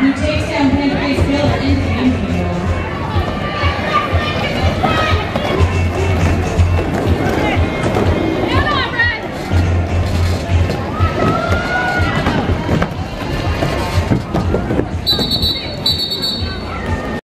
You. take